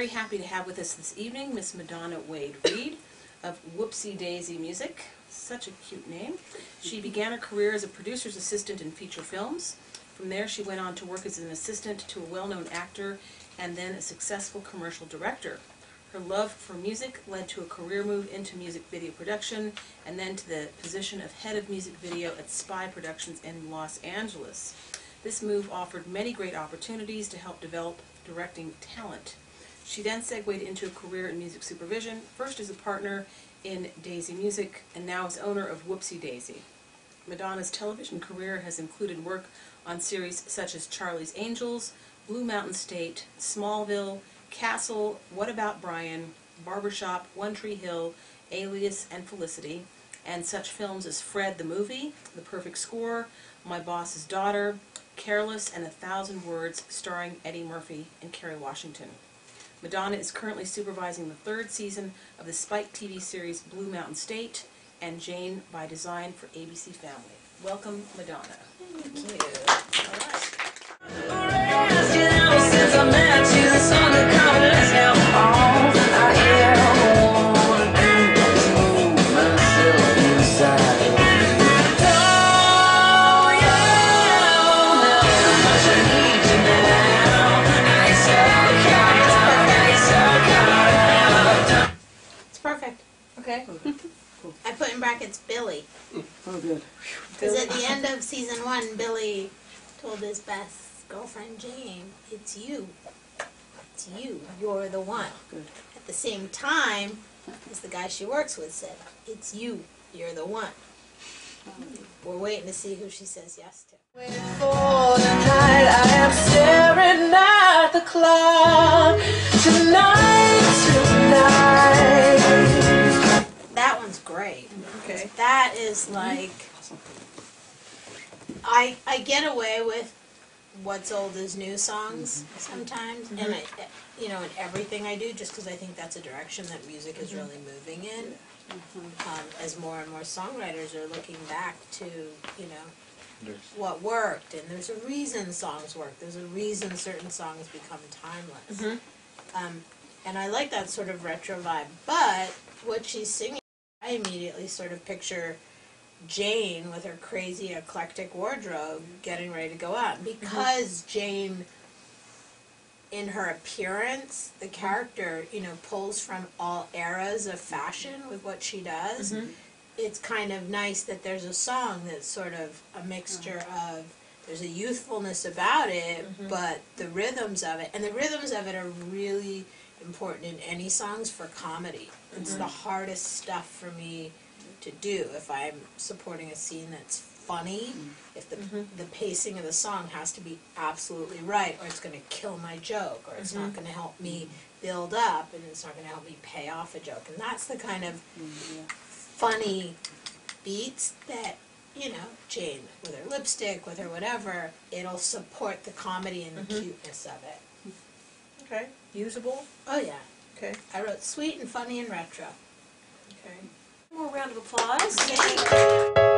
very happy to have with us this evening Miss Madonna Wade Reed of Whoopsie Daisy Music. Such a cute name. She began her career as a producer's assistant in feature films. From there, she went on to work as an assistant to a well-known actor and then a successful commercial director. Her love for music led to a career move into music video production and then to the position of head of music video at Spy Productions in Los Angeles. This move offered many great opportunities to help develop directing talent. She then segued into a career in music supervision, first as a partner in Daisy Music and now as owner of Whoopsie Daisy. Madonna's television career has included work on series such as Charlie's Angels, Blue Mountain State, Smallville, Castle, What About Brian, Barbershop, One Tree Hill, Alias, and Felicity, and such films as Fred the Movie, The Perfect Score, My Boss's Daughter, Careless, and A Thousand Words, starring Eddie Murphy and Kerry Washington. Madonna is currently supervising the third season of the Spike TV series Blue Mountain State and Jane by Design for ABC Family. Welcome, Madonna. Thank I put in brackets Billy. Oh, good. Because at the end of season one, Billy told his best girlfriend Jane, it's you. It's you. You're the one. Good. At the same time, as the guy she works with said, it's you. You're the one. We're waiting to see who she says yes to. Is mm-hmm. like I I get away with what's old is new songs mm-hmm. sometimes, mm-hmm. and I, you know, in everything I do, just because I think that's a direction that music is really moving in. Um, as more and more songwriters are looking back to you know what worked, and there's a reason songs work. There's a reason certain songs become timeless. Um, and I like that sort of retro vibe. But what she's singing, I immediately sort of picture Jane with her crazy eclectic wardrobe getting ready to go out. Mm-hmm. Because Jane, in her appearance, the character, you know, pulls from all eras of fashion with what she does. Mm-hmm. It's kind of nice that there's a song that's sort of a mixture uh-huh. of there's a youthfulness about it, mm-hmm. but the rhythms of it, and the rhythms of it are really important in any songs for comedy. It's the hardest stuff for me to do if I'm supporting a scene that's funny. Mm-hmm. If the mm-hmm. the pacing of the song has to be absolutely right, or it's going to kill my joke, or it's not mm-hmm. going to help me build up, and it's not going to help me pay off a joke. And that's the kind of funny beats that you know Jane with her lipstick, with her whatever, it'll support the comedy and the cuteness of it. Okay. Usable. Oh yeah, Okay. I wrote sweet and funny and retro. Round of applause.